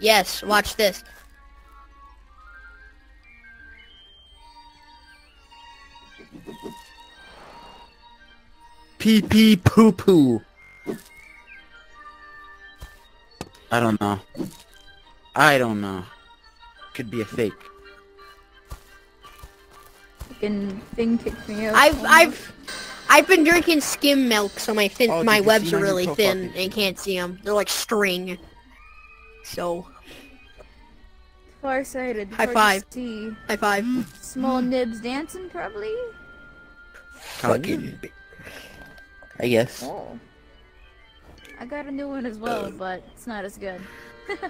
Yes, watch this. Pee pee poo poo. I don't know. I don't know. Could be a fake. Fucking thing kicked me out. I've I've I've been drinking skim milk, so my fin Oh, my webs are really thin picture? and can't see them. They're like string. So farsighted. High hard to five. See. high five. Small nibs dancing probably. Fucking. I guess. Oh. I got a new one as well, uh. but it's not as good.